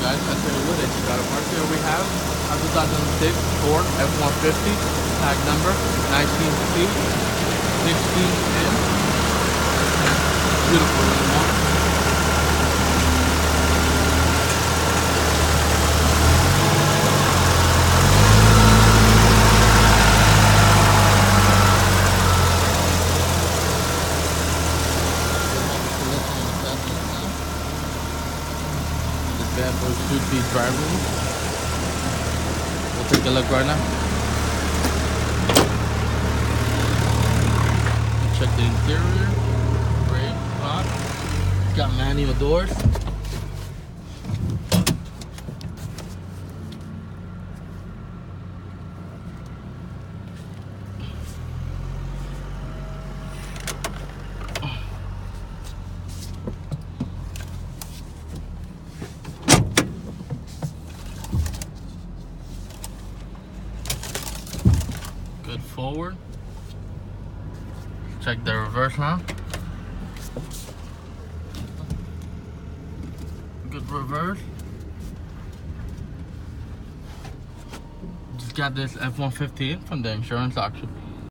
guys, I tell you what, just got a mark here. We have a 2006 Ford F-150, tag number 19C, 16N. Beautiful boy should be driving. We'll take a look right now. Check the interior. Great spot. Got manual doors. Good forward. Check the reverse now. Good reverse. Just got this F-150 from the insurance auction.